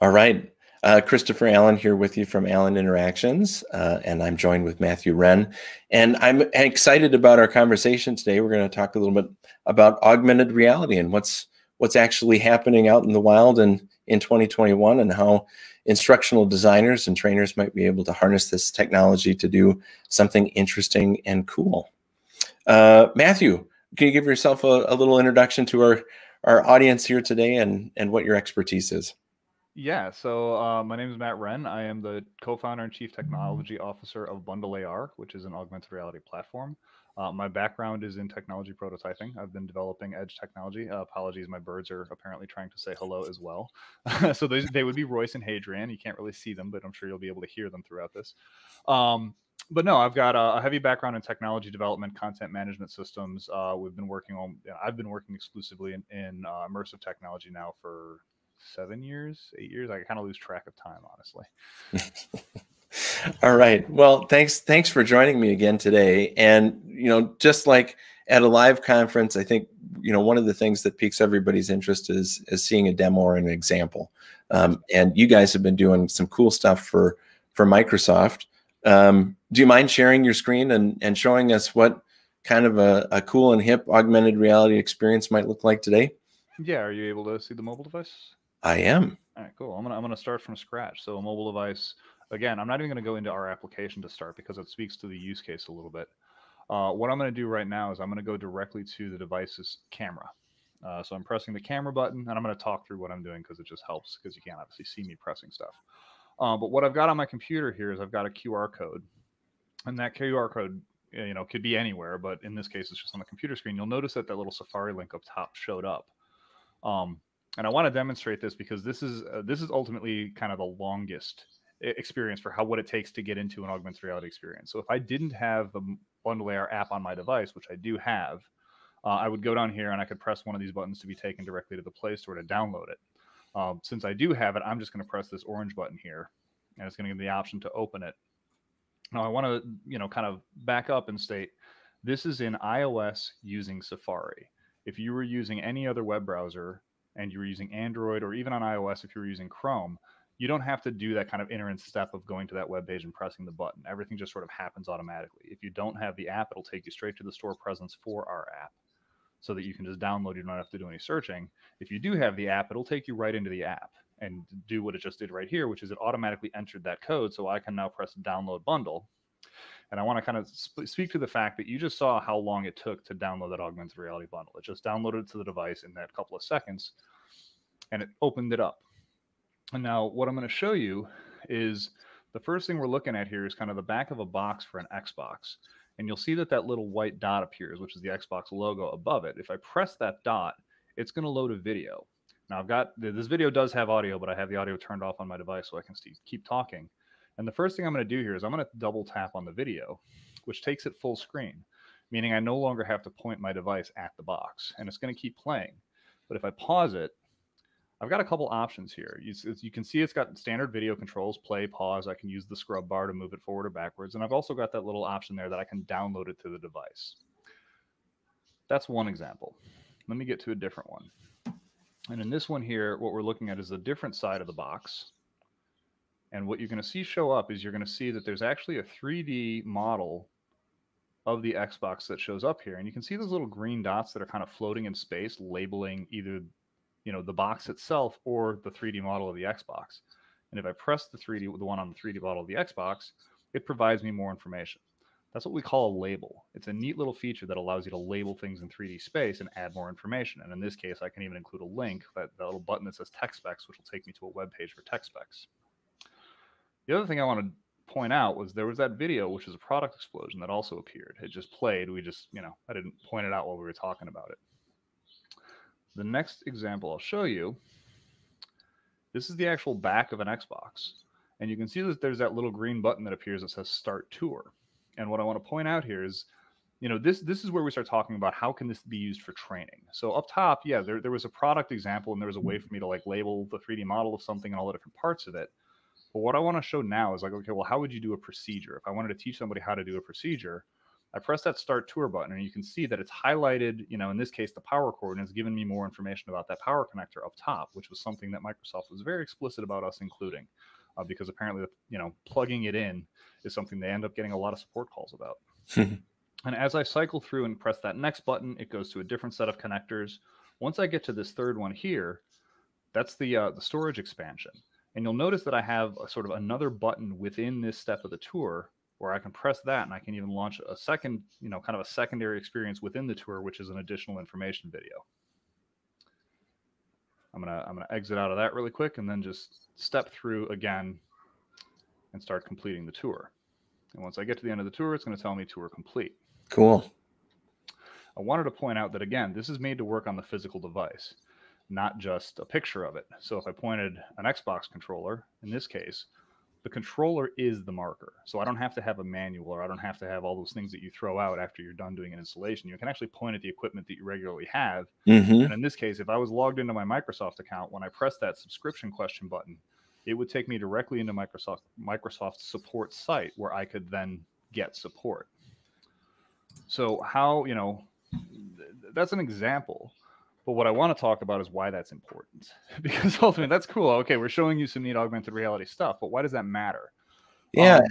All right. Uh, Christopher Allen here with you from Allen Interactions, uh, and I'm joined with Matthew Wren. And I'm excited about our conversation today. We're going to talk a little bit about augmented reality and what's what's actually happening out in the wild and in 2021, and how instructional designers and trainers might be able to harness this technology to do something interesting and cool. Uh, Matthew, can you give yourself a, a little introduction to our our audience here today and and what your expertise is? Yeah, so uh, my name is Matt Wren. I am the co-founder and chief technology officer of BUNDLAR, which is an augmented reality platform. Uh, my background is in technology prototyping. I've been developing edge technology. Uh, apologies, my birds are apparently trying to say hello as well. so they, they would be Royce and Hadrian. You can't really see them, but I'm sure you'll be able to hear them throughout this. Um, but no, I've got a, a, heavy background in technology development, content management systems. Uh, we've been working on. I've been working exclusively in, in uh, immersive technology now for seven years, eight years. I kind of lose track of time, honestly. All right. Well, thanks. Thanks for joining me again today. And you know, just like at a live conference, I think you know one of the things that piques everybody's interest is is seeing a demo or an example. Um, and you guys have been doing some cool stuff for for Microsoft. Um, do you mind sharing your screen and and showing us what kind of a, a cool and hip augmented reality experience might look like today? Yeah. Are you able to see the mobile device? I am. All right, cool. I'm gonna I'm gonna start from scratch. So a mobile device. Again, I'm not even gonna go into our application to start because it speaks to the use case a little bit. Uh, what I'm gonna do right now is I'm gonna go directly to the device's camera. Uh, so I'm pressing the camera button, and I'm gonna talk through what I'm doing because it just helps because you can't obviously see me pressing stuff. Uh, but what I've got on my computer here is I've got a QR code, and that QR code you know could be anywhere, but in this case it's just on the computer screen. You'll notice that that little Safari link up top showed up. Um, and I want to demonstrate this because this is uh, this is ultimately kind of the longest experience for how what it takes to get into an augmented reality experience. So if I didn't have the Bundle app on my device, which I do have, uh, I would go down here and I could press one of these buttons to be taken directly to the Play Store to download it. Um, since I do have it, I'm just going to press this orange button here, and it's going to give me the option to open it. Now I want to you know kind of back up and state this is in iOS using Safari. If you were using any other web browser, and you're using Android or even on iOS if you're using Chrome, you don't have to do that kind of iterant step of going to that web page and pressing the button. Everything just sort of happens automatically. If you don't have the app, it'll take you straight to the store presence for our app so that you can just download. You don't have to do any searching. If you do have the app, it'll take you right into the app and do what it just did right here, which is it automatically entered that code. So I can now press download bundle. And I want to kind of sp- speak to the fact that you just saw how long it took to download that augmented reality bundle. It just downloaded to the device in that couple of seconds and it opened it up. And now what I'm going to show you is the first thing we're looking at here is kind of the back of a box for an Xbox. And you'll see that that little white dot appears, which is the Xbox logo above it. If I press that dot, it's going to load a video. Now I've got this video does have audio, but I have the audio turned off on my device so I can keep talking. And the first thing I'm going to do here is I'm going to double tap on the video, which takes it full screen, meaning I no longer have to point my device at the box and it's going to keep playing. But if I pause it, I've got a couple options here. You, you, can see it's got standard video controls, play, pause. I can use the scrub bar to move it forward or backwards. And I've also got that little option there that I can download it to the device. That's one example. Let me get to a different one. And in this one here, what we're looking at is a different side of the box. And what you're going to see show up is you're going to see that there's actually a 3D model of the Xbox that shows up here. And you can see those little green dots that are kind of floating in space, labeling either you know the box itself or the 3D model of the Xbox. And if I press the 3D, the one on the 3D model of the Xbox, it provides me more information. That's what we call a label. It's a neat little feature that allows you to label things in 3D space and add more information. And in this case, I can even include a link, that, that little button that says tech specs, which will take me to a web page for tech specs. The other thing I want to point out was there was that video, which is a product explosion that also appeared. It just played. We just, you know, I didn't point it out while we were talking about it. The next example I'll show you, this is the actual back of an Xbox. And you can see that there's that little green button that appears that says start tour. And what I want to point out here is, you know, this this is where we start talking about how can this be used for training. So up top, yeah, there, there was a product example and there was a way for me to like label the 3D model of something and all the different parts of it. But what I want to show now is like, okay, well, how would you do a procedure? If I wanted to teach somebody how to do a procedure, I press that start tour button and you can see that it's highlighted, you know, in this case, the power cord and it's given me more information about that power connector up top, which was something that Microsoft was very explicit about us including uh, because apparently, you know, plugging it in is something they end up getting a lot of support calls about. and as I cycle through and press that next button, it goes to a different set of connectors. Once I get to this third one here, that's the uh, the storage expansion. And you'll notice that I have a sort of another button within this step of the tour where I can press that and I can even launch a second, you know, kind of a secondary experience within the tour, which is an additional information video. I'm gonna I'm gonna exit out of that really quick and then just step through again and start completing the tour. And once I get to the end of the tour, it's going to tell me tour complete. Cool. I wanted to point out that again, this is made to work on the physical device, not just a picture of it. So if I pointed an Xbox controller, in this case, the controller is the marker. So I don't have to have a manual or I don't have to have all those things that you throw out after you're done doing an installation. You can actually point at the equipment that you regularly have. Mm-hmm. And in this case, if I was logged into my Microsoft account, when I press that subscription question button, it would take me directly into Microsoft Microsoft support site where I could then get support. So how, you know, that's an example but what I want to talk about is why that's important. because ultimately, that's cool. Okay, we're showing you some neat augmented reality stuff, but why does that matter? Yeah. Um,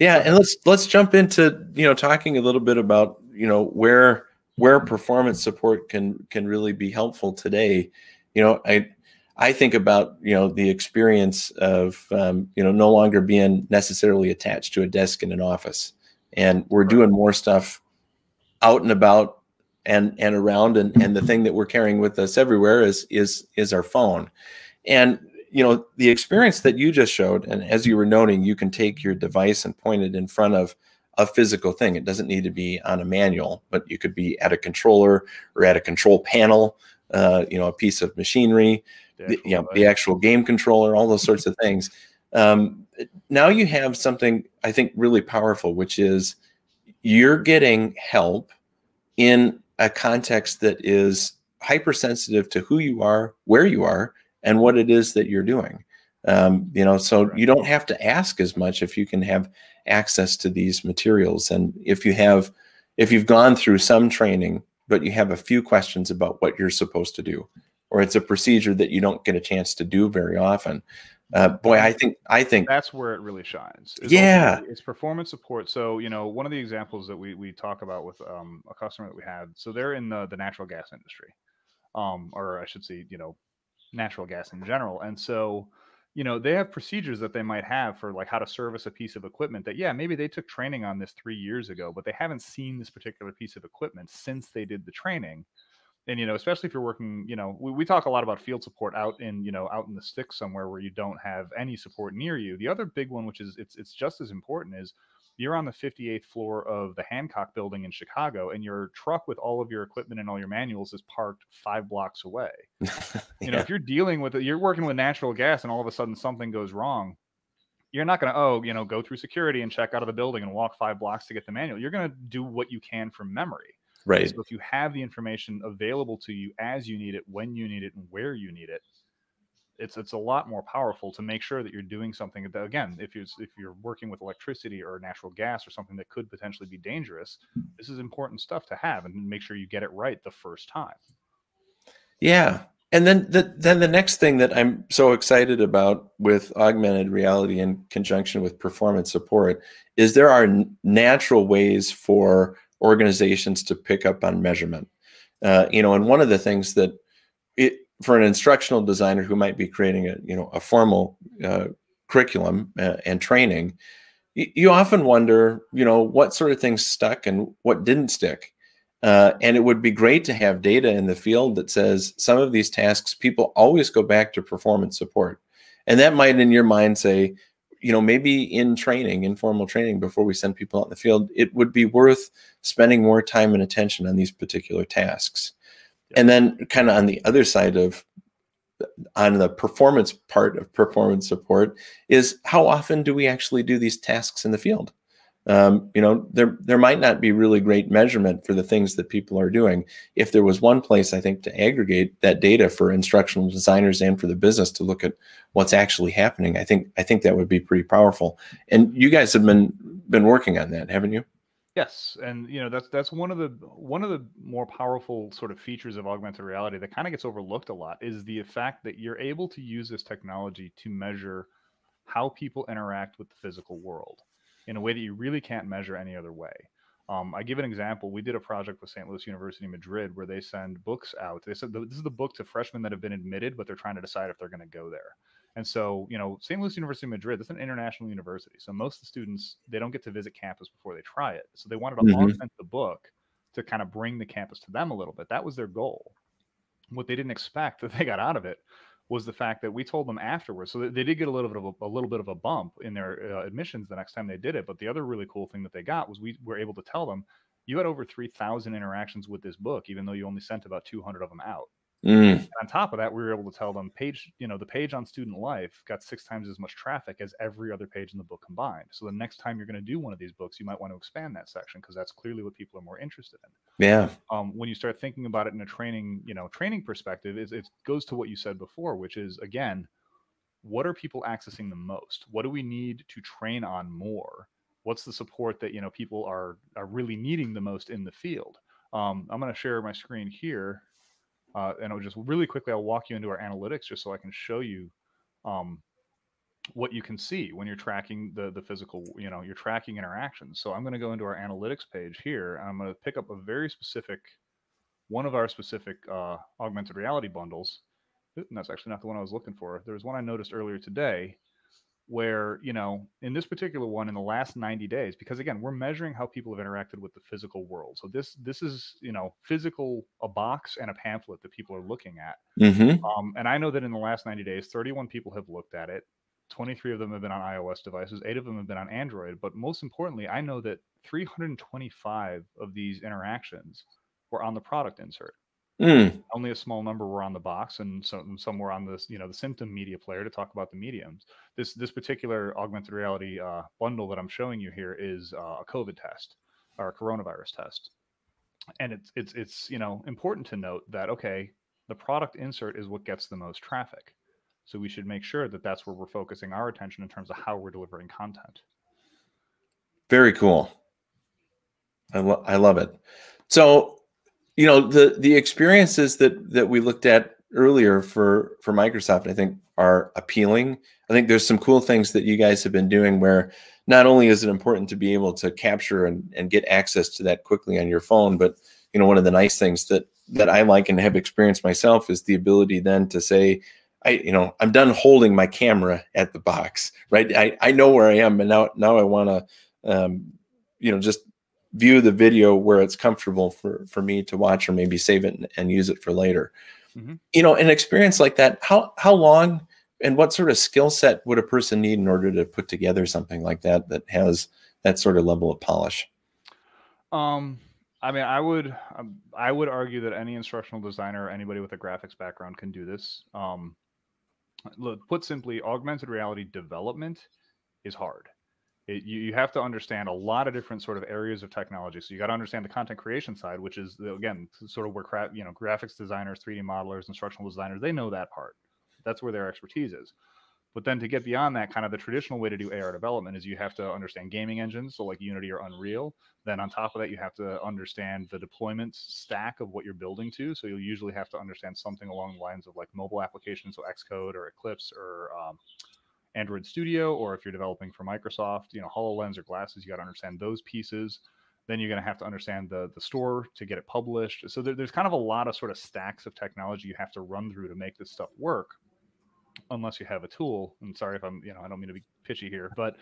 yeah, and let's let's jump into, you know, talking a little bit about, you know, where where performance support can can really be helpful today. You know, I I think about you know the experience of um, you know no longer being necessarily attached to a desk in an office, and we're doing more stuff out and about and and around and and the thing that we're carrying with us everywhere is is is our phone. And you know the experience that you just showed and as you were noting you can take your device and point it in front of a physical thing. It doesn't need to be on a manual but you could be at a controller or at a control panel uh, you know a piece of machinery the, you know the actual game controller all those sorts of things. Um, now you have something i think really powerful which is you're getting help in a context that is hypersensitive to who you are, where you are, and what it is that you're doing. Um, you know, so you don't have to ask as much if you can have access to these materials. And if you have, if you've gone through some training, but you have a few questions about what you're supposed to do, or it's a procedure that you don't get a chance to do very often, uh, boy, I think I think that's where it really shines. Yeah, it's performance support. So you know, one of the examples that we we talk about with um, a customer that we had. So they're in the the natural gas industry, um, or I should say, you know, natural gas in general. And so, you know, they have procedures that they might have for like how to service a piece of equipment. That yeah, maybe they took training on this three years ago, but they haven't seen this particular piece of equipment since they did the training and you know especially if you're working you know we, we talk a lot about field support out in you know out in the sticks somewhere where you don't have any support near you. The other big one which is it's it's just as important is you're on the 58th floor of the hancock building in chicago and your truck with all of your equipment and all your manuals is parked five blocks away. Yeah. you know if you're dealing with it you're working with natural gas and all of a sudden something goes wrong you're not going to oh you know go through security and check out of the building and walk five blocks to get the manual. You're going to do what you can from memory Right. So if you have the information available to you as you need it, when you need it, and where you need it, it's it's a lot more powerful to make sure that you're doing something that again, if you're if you're working with electricity or natural gas or something that could potentially be dangerous, this is important stuff to have and make sure you get it right the first time. Yeah. And then the then the next thing that I'm so excited about with augmented reality in conjunction with performance support is there are natural ways for organizations to pick up on measurement. Uh, you know, and one of the things that it for an instructional designer who might be creating a you know a formal uh, curriculum uh, and training, you, often wonder you know what sort of things stuck and what didn't stick. Uh, and it would be great to have data in the field that says some of these tasks people always go back to performance support. And that might, in your mind, say, you know, maybe in training, informal training before we send people out in the field, it would be worth spending more time and attention on these particular tasks. And then kind of on the other side of on the performance part of performance support is how often do we actually do these tasks in the field? Um, you know, there there might not be really great measurement for the things that people are doing. If there was one place, I think, to aggregate that data for instructional designers and for the business to look at what's actually happening, I think I think that would be pretty powerful. And you guys have been been working on that, haven't you? Yes, and you know that's that's one of the one of the more powerful sort of features of augmented reality that kind of gets overlooked a lot is the fact that you're able to use this technology to measure how people interact with the physical world in a way that you really can't measure any other way. Um, I give an example. We did a project with St. Louis University Madrid where they send books out. They said this is the book to freshmen that have been admitted, but they're trying to decide if they're going to go there. And so, you know, St. Louis University Madrid, that's an international university. So most of the students, they don't get to visit campus before they try it. So they wanted to mm-hmm. augment the book to kind of bring the campus to them a little bit. That was their goal. What they didn't expect that they got out of it was the fact that we told them afterwards. So they did get a little bit of a, a little bit of a bump in their uh, admissions the next time they did it. But the other really cool thing that they got was we were able to tell them you had over 3,000 interactions with this book, even though you only sent about 200 of them out. Mm. on top of that, we were able to tell them page, you know, the page on student life got six times as much traffic as every other page in the book combined. So the next time you're going to do one of these books, you might want to expand that section because that's clearly what people are more interested in. Yeah. Um, when you start thinking about it in a training, you know, training perspective, is it goes to what you said before, which is again, what are people accessing the most? What do we need to train on more? What's the support that you know people are are really needing the most in the field? Um, I'm going to share my screen here uh, and I'll just really quickly, I'll walk you into our analytics just so I can show you um, what you can see when you're tracking the, the physical, you know, you're tracking interactions. So I'm going to go into our analytics page here. I'm going to pick up a very specific, one of our specific uh, augmented reality bundles. And that's actually not the one I was looking for. There was one I noticed earlier today where you know in this particular one in the last 90 days because again we're measuring how people have interacted with the physical world. So this this is you know physical a box and a pamphlet that people are looking at. Mm-hmm. um, and i know that in the last 90 days 31 people have looked at it 23 of them have been on ios devices 8 of them have been on android. But most importantly i know that 325 of these interactions were on the product insert Mm. Only a small number were on the box, and some some were on this, you know, the symptom media player to talk about the mediums. This this particular augmented reality uh, bundle that I'm showing you here is uh, a COVID test or a coronavirus test, and it's it's it's you know important to note that okay, the product insert is what gets the most traffic, so we should make sure that that's where we're focusing our attention in terms of how we're delivering content. Very cool. I, lo- I love it. So you know the the experiences that that we looked at earlier for for Microsoft I think are appealing. I think there's some cool things that you guys have been doing where not only is it important to be able to capture and, and get access to that quickly on your phone, but you know one of the nice things that that I like and have experienced myself is the ability then to say I you know I'm done holding my camera at the box right I, I know where I am and now now I want to um, you know just view the video where it's comfortable for for me to watch or maybe save it and, and use it for later. Mm-hmm. you know an experience like that how how long and what sort of skill set would a person need in order to put together something like that that has that sort of level of polish? Um i mean i would um, i would argue that any instructional designer or anybody with a graphics background can do this. Um look put simply augmented reality development is hard it, you, you have to understand a lot of different sort of areas of technology. So you got to understand the content creation side, which is again sort of where cra- you know graphics designers, 3D modelers, instructional designers they know that part. That's where their expertise is. But then to get beyond that, kind of the traditional way to do AR development is you have to understand gaming engines, so like Unity or Unreal. Then on top of that, you have to understand the deployment stack of what you're building to. So you'll usually have to understand something along the lines of like mobile applications, so Xcode or Eclipse or um, Android Studio, or if you're developing for Microsoft, you know, HoloLens or glasses, you got to understand those pieces. Then you're going to have to understand the the store to get it published. So there, there's kind of a lot of sort of stacks of technology you have to run through to make this stuff work, unless you have a tool. And sorry if I'm, you know, I don't mean to be pitchy here, but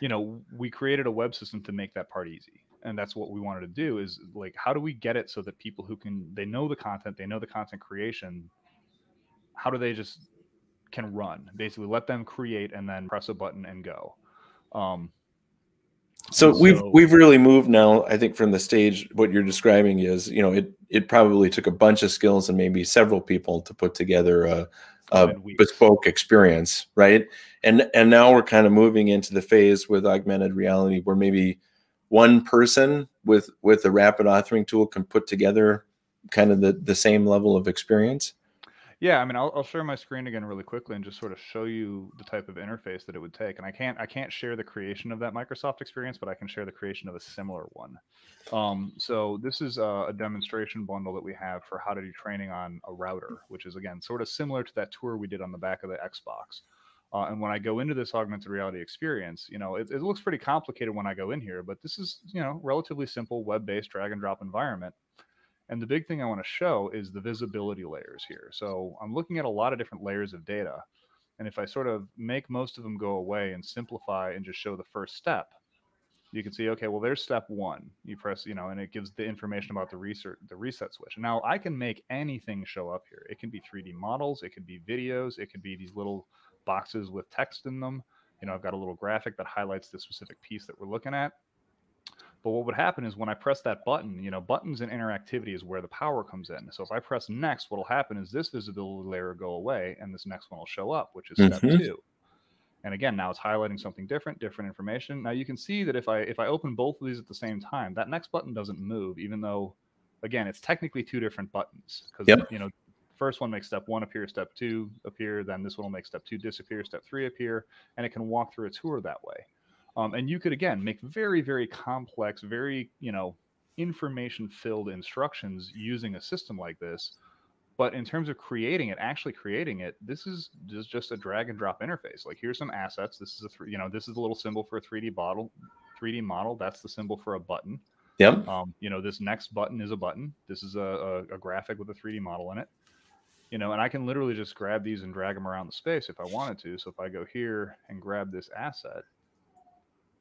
you know, we created a web system to make that part easy and that's what we wanted to do is like how do we get it so that people who can they know the content they know the content creation how do they just can run. Basically, let them create and then press a button and go. Um, so, so we've we've really moved now. I think from the stage, what you're describing is, you know, it it probably took a bunch of skills and maybe several people to put together a, a bespoke experience, right? And and now we're kind of moving into the phase with augmented reality where maybe one person with with a rapid authoring tool can put together kind of the the same level of experience Yeah, I mean, I'll, I'll share my screen again really quickly and just sort of show you the type of interface that it would take. And I can't I can't share the creation of that Microsoft experience, but I can share the creation of a similar one. Um, so this is a, a demonstration bundle that we have for how to do training on a router, which is again sort of similar to that tour we did on the back of the Xbox. Uh, and when I go into this augmented reality experience, you know, it, it looks pretty complicated when I go in here, but this is you know relatively simple web-based drag and drop environment and the big thing I want to show is the visibility layers here. So I'm looking at a lot of different layers of data. And if I sort of make most of them go away and simplify and just show the first step, you can see, okay, well, there's step one. You press, you know, and it gives the information about the reset, the reset switch. Now I can make anything show up here. It can be 3D models, it could be videos, it could be these little boxes with text in them. You know, I've got a little graphic that highlights the specific piece that we're looking at. But what would happen is when I press that button, you know, buttons and interactivity is where the power comes in. So if I press next, what'll happen is this visibility layer will go away and this next one will show up, which is step mm-hmm. two. And again, now it's highlighting something different, different information. Now you can see that if I if I open both of these at the same time, that next button doesn't move, even though again, it's technically two different buttons. Because yep. you know, first one makes step one appear, step two appear, then this one will make step two disappear, step three appear, and it can walk through a tour that way. Um, and you could again make very, very complex, very you know information filled instructions using a system like this. But in terms of creating it, actually creating it, this is just, just a drag and drop interface. Like here's some assets. This is a three, you know, this is a little symbol for a 3D bottle, 3D model. That's the symbol for a button. Yep. Um, you know, this next button is a button. This is a, a, a graphic with a 3D model in it. You know, and I can literally just grab these and drag them around the space if I wanted to. So if I go here and grab this asset,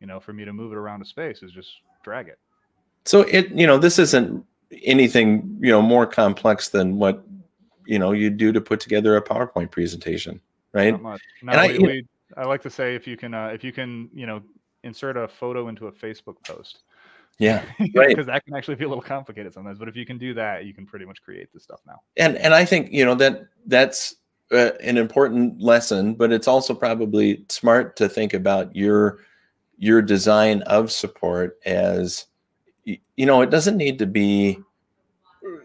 you know, for me to move it around a space is just drag it. So it, you know, this isn't anything, you know, more complex than what, you know, you do to put together a PowerPoint presentation, right? Not much. and I, we, I like to say if you can, uh, if you can, you know, insert a photo into a Facebook post. Yeah, right. Because that can actually be a little complicated sometimes. But if you can do that, you can pretty much create this stuff now. And and I think you know that that's uh, an important lesson, but it's also probably smart to think about your your design of support as you know it doesn't need to be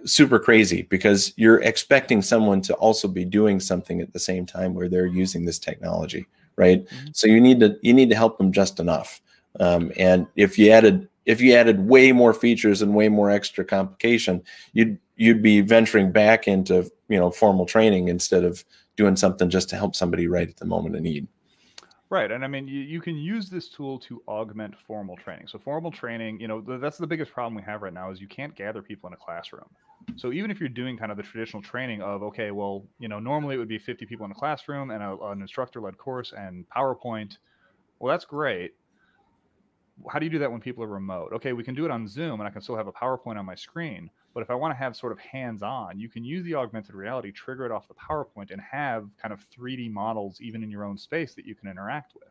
super crazy because you're expecting someone to also be doing something at the same time where they're using this technology right? Mm-hmm. so you need to you need to help them just enough. Um, and if you added if you added way more features and way more extra complication you'd you'd be venturing back into you know formal training instead of doing something just to help somebody right at the moment of need Right. And I mean, you, you can use this tool to augment formal training. So, formal training, you know, that's the biggest problem we have right now is you can't gather people in a classroom. So, even if you're doing kind of the traditional training of, okay, well, you know, normally it would be 50 people in a classroom and a, an instructor led course and PowerPoint. Well, that's great. How do you do that when people are remote? Okay, we can do it on Zoom and I can still have a PowerPoint on my screen. But if I want to have sort of hands on, you can use the augmented reality, trigger it off the PowerPoint, and have kind of 3D models even in your own space that you can interact with.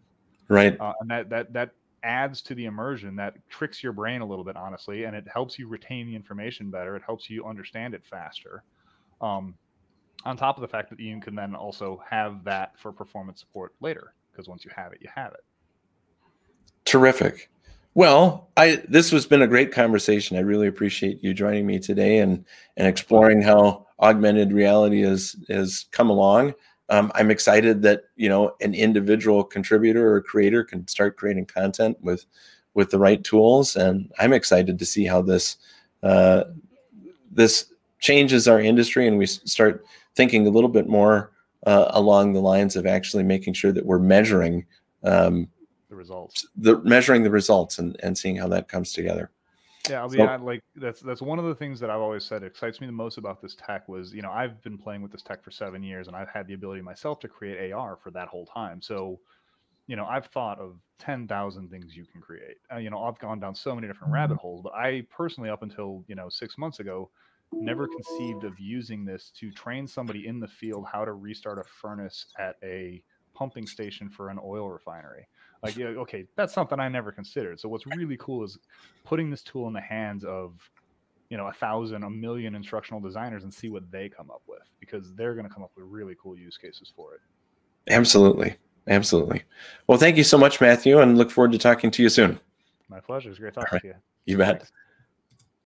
Right. Uh, and that that that adds to the immersion. That tricks your brain a little bit, honestly, and it helps you retain the information better. It helps you understand it faster. Um, on top of the fact that you can then also have that for performance support later, because once you have it, you have it. Terrific. Well, I this has been a great conversation. I really appreciate you joining me today and and exploring how augmented reality has has come along. Um, I'm excited that you know an individual contributor or creator can start creating content with with the right tools, and I'm excited to see how this uh, this changes our industry and we start thinking a little bit more uh, along the lines of actually making sure that we're measuring um, the results. The measuring the results and, and seeing how that comes together. Yeah, I'll be so, like that's that's one of the things that I've always said excites me the most about this tech was you know I've been playing with this tech for seven years and I've had the ability myself to create AR for that whole time. So, you know, I've thought of ten thousand things you can create. Uh, you know, I've gone down so many different rabbit holes, but I personally, up until you know six months ago, never conceived of using this to train somebody in the field how to restart a furnace at a pumping station for an oil refinery. Like, yeah, okay, that's something I never considered. So what's really cool is putting this tool in the hands of, you know, a thousand, a million instructional designers and see what they come up with because they're going to come up with really cool use cases for it. Absolutely. Absolutely. Well, thank you so much, Matthew, and look forward to talking to you soon. My pleasure. It's great talking right. to you. You bet. Thanks.